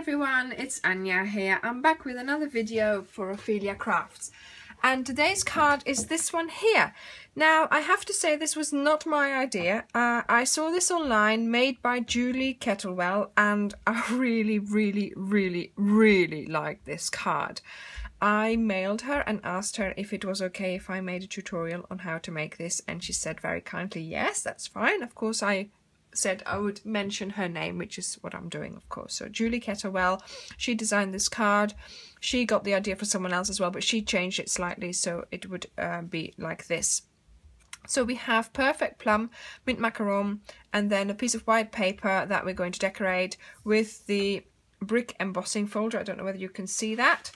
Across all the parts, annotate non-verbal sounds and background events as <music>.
everyone, it's Anja here. I'm back with another video for Ophelia Crafts. And today's card is this one here. Now, I have to say this was not my idea. Uh, I saw this online, made by Julie Kettlewell, and I <laughs> really, really, really, really like this card. I mailed her and asked her if it was okay if I made a tutorial on how to make this, and she said very kindly, yes, that's fine. Of course, I said I would mention her name, which is what I'm doing, of course. So Julie Kettlewell, she designed this card. She got the idea for someone else as well, but she changed it slightly so it would uh, be like this. So we have perfect plum, mint macaron, and then a piece of white paper that we're going to decorate with the brick embossing folder. I don't know whether you can see that.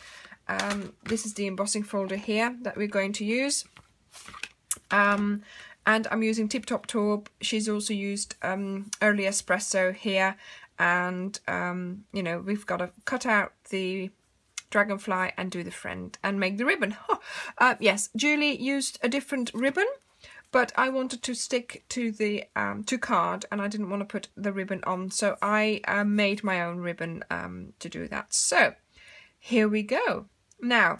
Um, this is the embossing folder here that we're going to use. Um, and I'm using Tip Top Taupe. She's also used um, Early Espresso here and um, you know we've got to cut out the dragonfly and do the friend and make the ribbon. <laughs> uh, yes, Julie used a different ribbon but I wanted to stick to the um, to card and I didn't want to put the ribbon on so I uh, made my own ribbon um, to do that. So here we go. Now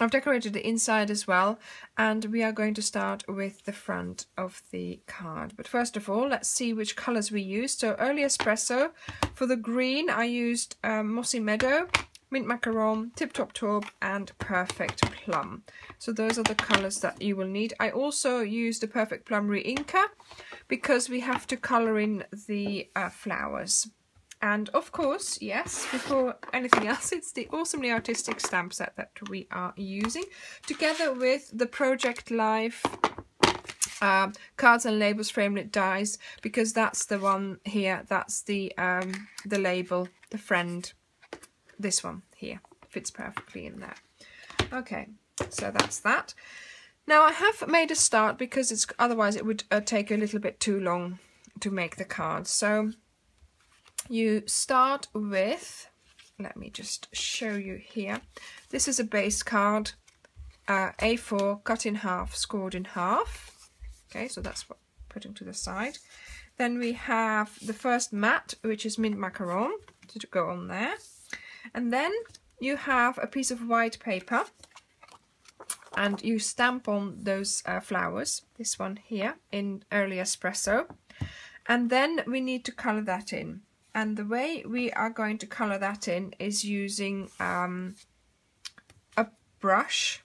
I've decorated the inside as well and we are going to start with the front of the card. But first of all, let's see which colours we used. So early espresso, for the green I used um, Mossy Meadow, Mint Macaron, Tip Top Taupe and Perfect Plum. So those are the colours that you will need. I also used the Perfect Plum Re-Inker because we have to colour in the uh, flowers. And of course, yes, before anything else, it's the awesomely artistic stamp set that we are using, together with the Project Life um, cards and labels framelit dies, because that's the one here, that's the um, the label, the friend, this one here, fits perfectly in there. Okay, so that's that. Now I have made a start because it's otherwise it would uh, take a little bit too long to make the cards. So you start with, let me just show you here. This is a base card, uh, A4 cut in half, scored in half. Okay, so that's what putting to the side. Then we have the first mat, which is mint macaron, to go on there. And then you have a piece of white paper and you stamp on those uh, flowers, this one here in early espresso. And then we need to colour that in and the way we are going to colour that in is using um, a brush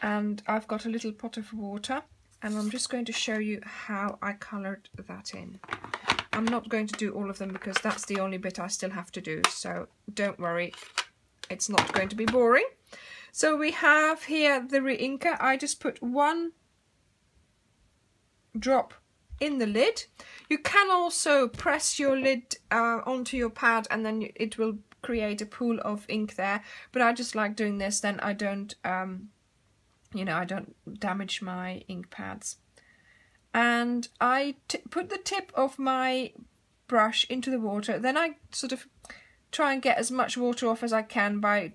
and I've got a little pot of water and I'm just going to show you how I coloured that in. I'm not going to do all of them because that's the only bit I still have to do so don't worry it's not going to be boring. So we have here the re-inker. I just put one drop in the lid. You can also press your lid uh, onto your pad and then it will create a pool of ink there. But I just like doing this, then I don't, um, you know, I don't damage my ink pads. And I put the tip of my brush into the water. Then I sort of try and get as much water off as I can by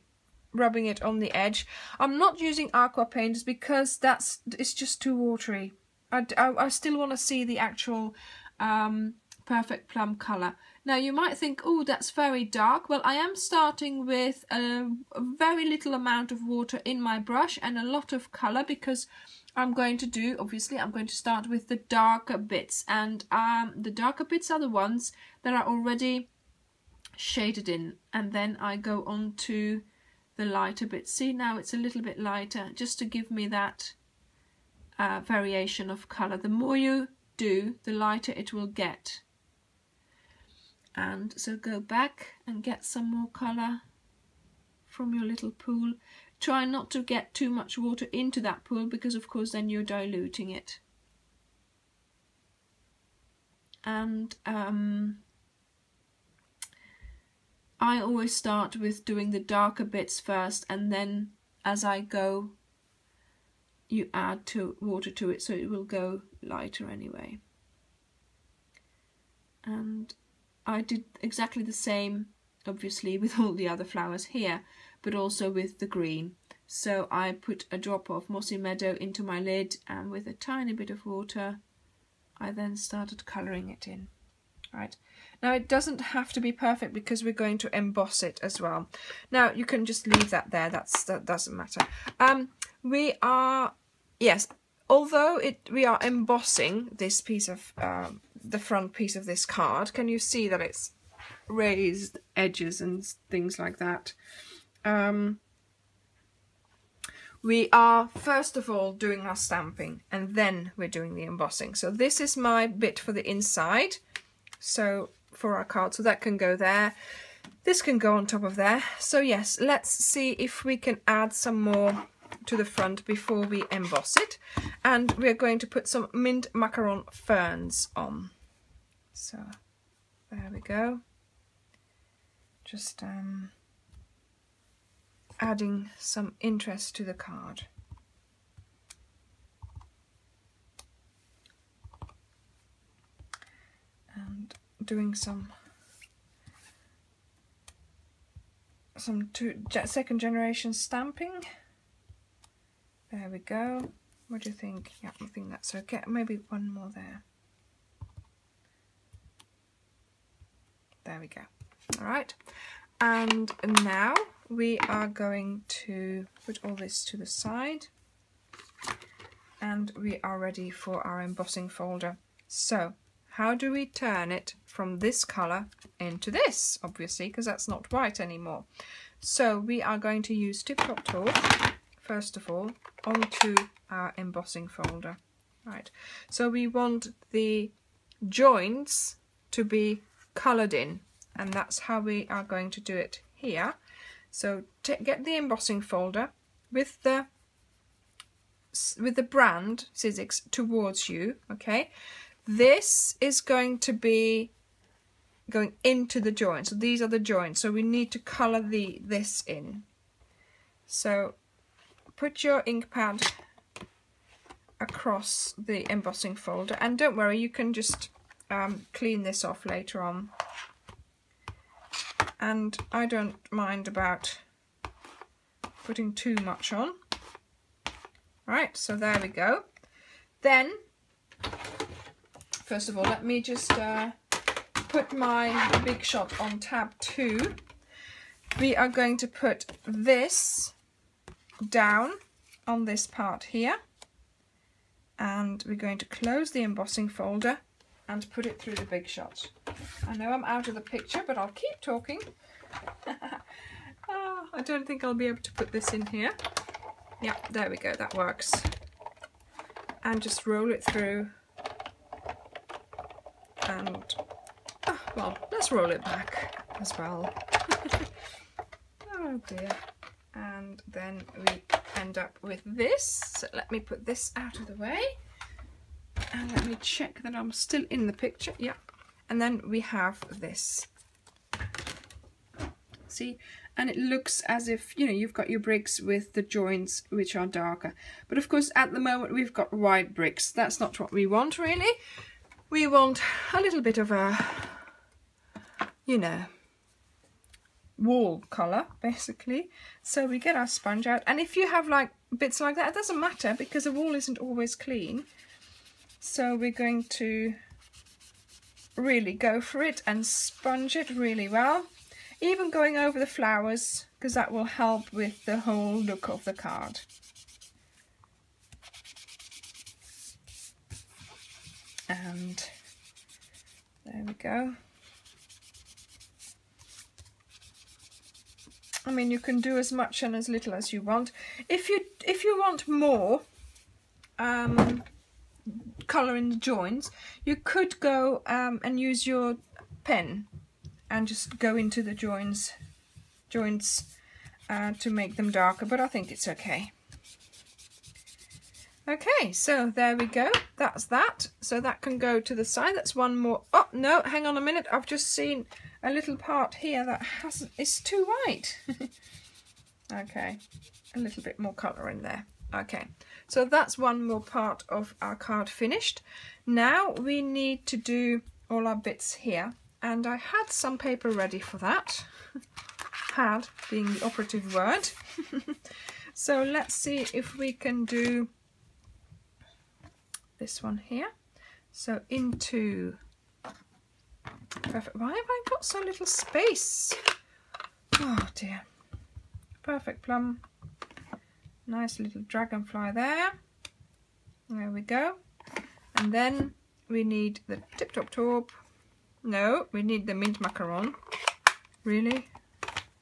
rubbing it on the edge. I'm not using aqua paint because that's it's just too watery. I, I, I still want to see the actual um, perfect plum colour. Now you might think, oh, that's very dark. Well, I am starting with a, a, very little amount of water in my brush and a lot of colour because I'm going to do, obviously, I'm going to start with the darker bits. And um, the darker bits are the ones that are already shaded in. And then I go on to the lighter bits. See, now it's a little bit lighter, just to give me that uh, variation of colour. The more you do, the lighter it will get. And so go back and get some more colour from your little pool. Try not to get too much water into that pool because of course then you're diluting it. And um, I always start with doing the darker bits first and then as I go you add to water to it so it will go lighter anyway. And I did exactly the same obviously <laughs> with all the other flowers here but also with the green. So I put a drop of Mossy Meadow into my lid and with a tiny bit of water I then started colouring it in. Right. Now it doesn't have to be perfect because we're going to emboss it as well. Now you can just leave that there. That's that doesn't matter. Um we are yes although it we are embossing this piece of um, the front piece of this card can you see that it's raised edges and things like that um we are first of all doing our stamping and then we're doing the embossing. So this is my bit for the inside. So for our card, so that can go there. This can go on top of there. So yes, let's see if we can add some more to the front before we emboss it. And we're going to put some mint macaron ferns on. So there we go. Just um, adding some interest to the card. And doing some some two, second generation stamping. There we go. What do you think? Yeah, I think that's okay. Maybe one more there. There we go. All right. And now we are going to put all this to the side and we are ready for our embossing folder. So how do we turn it from this colour into this, obviously, because that's not white anymore. So we are going to use Tip Top Taupe, first of all, onto our embossing folder. Right, so we want the joints to be coloured in, and that's how we are going to do it here. So get the embossing folder with the with the brand Sizzix towards you, okay? This is going to be going into the joint. So these are the joints. So we need to colour the this in. So put your ink pad across the embossing folder and don't worry you can just um, clean this off later on and I don't mind about putting too much on. Right, so there we go. Then, first of all, let me just uh, put my Big Shot on tab 2. We are going to put this down on this part here and we're going to close the embossing folder and put it through the Big Shot. I know I'm out of the picture, but I'll keep talking. oh, <laughs> I don't think I'll be able to put this in here. Yeah, there we go, that works. And just roll it through. And, oh, well, let's roll it back as well. <laughs> oh dear. And then we end up with this. So let me put this out of the way. And let me check that I'm still in the picture. Yeah. And then we have this. See? And it looks as if, you know, you've got your bricks with the joints which are darker. But of course, at the moment, we've got white bricks. That's not what we want, really. We want a little bit of a, you know, wall colour, basically. So we get our sponge out. And if you have, like, bits like that, it doesn't matter because the wall isn't always clean. So we're going to really go for it and sponge it really well. Even going over the flowers because that will help with the whole look of the card. And there we go. I mean, you can do as much and as little as you want. If you if you want more, um, colour in the joints, you could go um, and use your pen and just go into the joints, joints uh, to make them darker, but I think it's okay. Okay, so there we go. That's that. So that can go to the side. That's one more. Oh, no, hang on a minute. I've just seen a little part here that hasn't, it's too white. <laughs> okay, a little bit more colour in there. Okay, so that's one more part of our card finished. Now we need to do all our bits here. And I had some paper ready for that. <laughs> had being the operative word. <laughs> so let's see if we can do this one here. So into Perfect. Why have I got so little space? Oh dear. Perfect plum. Nice little dragonfly there. There we go. And then we need the tip top top. No, we need the mint macaron. Really?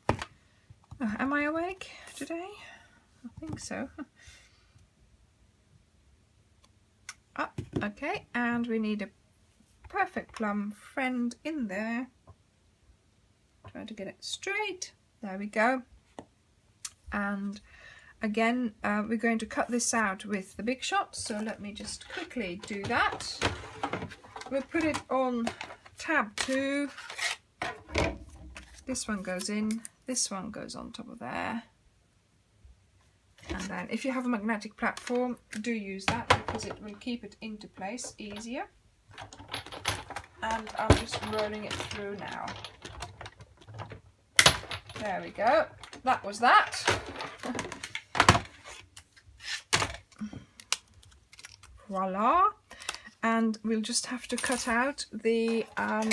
Uh, am I awake today? I think so. <laughs> ah, okay, and we need a perfect plum friend in there. Try to get it straight. There we go. And again, uh, we're going to cut this out with the Big Shot. So let me just quickly do that. We'll put it on tab two. This one goes in, this one goes on top of there. And then if you have a magnetic platform, do use that because it will keep it into place easier. And I'm just rolling it through now. There we go. That was that. <laughs> Voila. And we'll just have to cut out the um,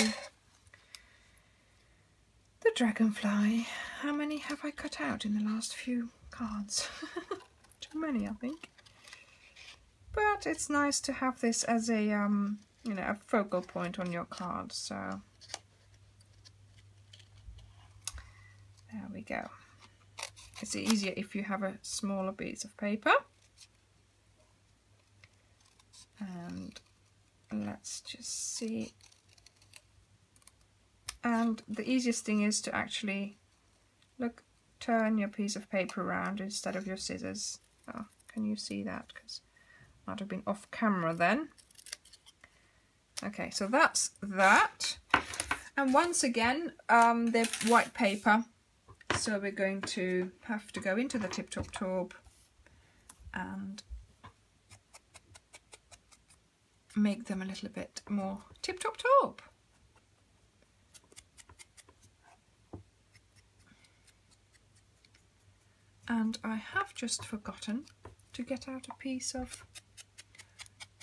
the dragonfly. How many have I cut out in the last few cards? <laughs> Too many, I think. But it's nice to have this as a um, you know a focal point on your card. So there we go. It's easier if you have a smaller piece of paper. And let's just see. And the easiest thing is to actually look, turn your piece of paper around instead of your scissors. Oh, can you see that? Because might have been off camera then. Okay, so that's that. And once again, um, they're white paper so we're going to have to go into the Tip Top Top and make them a little bit more Tip Top Top. And I have just forgotten to get out a piece of,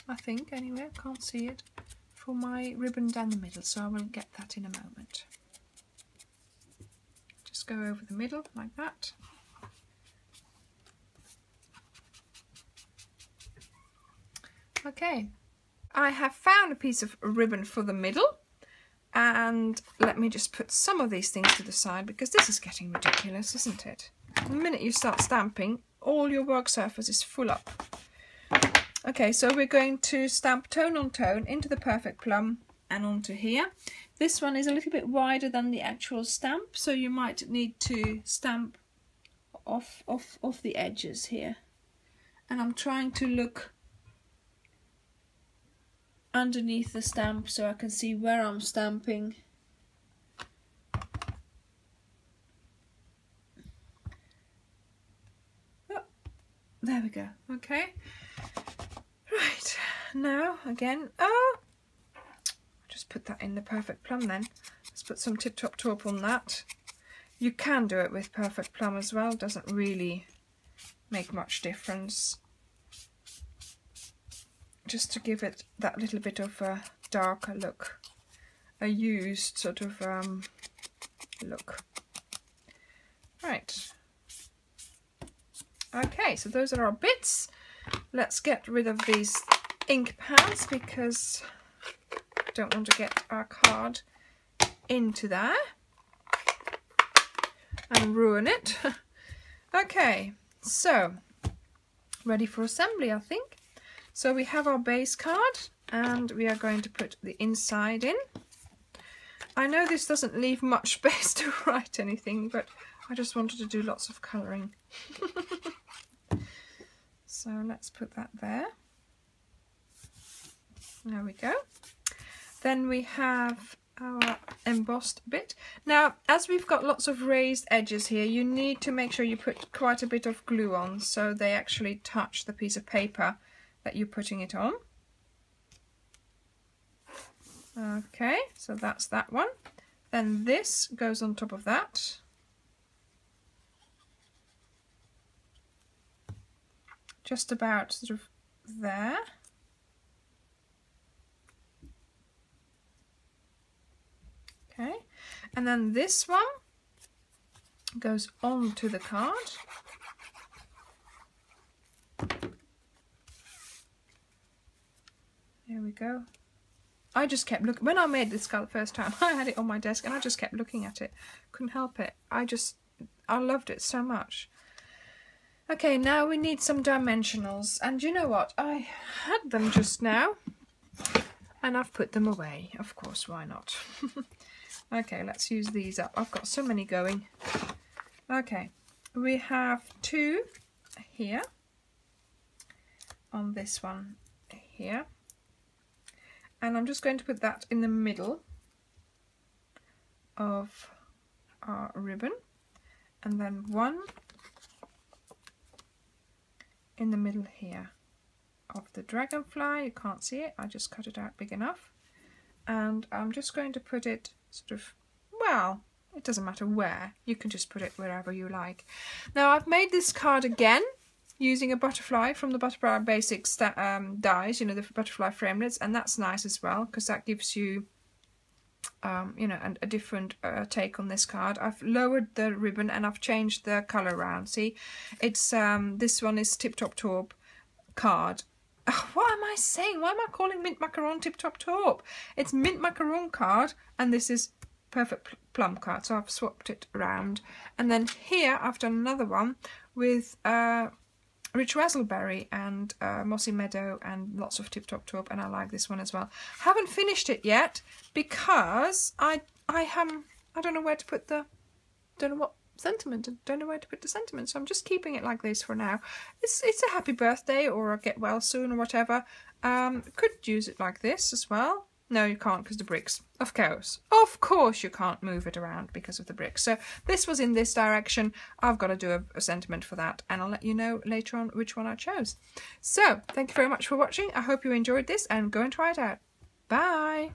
I think anyway, I can't see it, for my ribbon down the middle, so I will get that in a moment Just go over the middle like that. Okay, I have found a piece of ribbon for the middle and let me just put some of these things to the side because this is getting ridiculous, isn't it? The minute you start stamping, all your work surface is full up. Okay, so we're going to stamp tone on tone into the perfect plum and onto here. This one is a little bit wider than the actual stamp, so you might need to stamp off, off, off the edges here. And I'm trying to look underneath the stamp so I can see where I'm stamping. Oh, there we go. Okay. Right. Now, again. Oh, just put that in the Perfect Plum then. Let's put some Tip Top Top on that. You can do it with Perfect Plum as well, doesn't really make much difference. Just to give it that little bit of a darker look, a used sort of um, look. Right. Okay, so those are our bits. Let's get rid of these ink pads because I don't want to get our card into there and ruin it. <laughs> okay, so ready for assembly, I think. So we have our base card and we are going to put the inside in. I know this doesn't leave much <laughs> space to write anything, but I just wanted to do lots of colouring. <laughs> so let's put that there. There we go. Then we have our embossed bit. Now, as we've got lots of raised edges here, you need to make sure you put quite a bit of glue on so they actually touch the piece of paper that you're putting it on. Okay, so that's that one. Then this goes on top of that. Just about sort of there. Okay, and then this one goes onto the card. There we go. I just kept looking. When I made this card the first time, <laughs> I had it on my desk and I just kept looking at it. Couldn't help it. I just, I loved it so much. Okay, now we need some dimensionals. And you know what? I had them just now. And I've put them away. Of course, why not? <laughs> okay, let's use these up. I've got so many going. Okay, we have two here. On this one here and I'm just going to put that in the middle of our ribbon and then one in the middle here of the dragonfly. You can't see it. I just cut it out big enough. And I'm just going to put it sort of well it doesn't matter where. You can just put it wherever you like. Now I've made this card again using a butterfly from the Butterfly Basics um, dies, you know, the butterfly framelits, and that's nice as well because that gives you, um, you know, and a different uh, take on this card. I've lowered the ribbon and I've changed the colour around. See, it's um, this one is Tip Top Taupe card. <laughs> what am I saying? Why am I calling Mint Macaron Tip Top Taupe? It's Mint Macaron card, and this is Perfect Plum card. So I've swapped it around, and then here I've done another one with. Uh, Rich Razzleberry and uh, Mossy Meadow and lots of Tip Top Top and I like this one as well. Haven't finished it yet because I I have I don't know where to put the don't know what sentiment don't know where to put the sentiment so I'm just keeping it like this for now. It's it's a happy birthday or a get well soon or whatever. Um, could use it like this as well. No, you can't because the bricks. Of course. Of course you can't move it around because of the bricks. So this was in this direction. I've got to do a, a, sentiment for that and I'll let you know later on which one I chose. So thank you very much for watching. I hope you enjoyed this and go and try it out. Bye.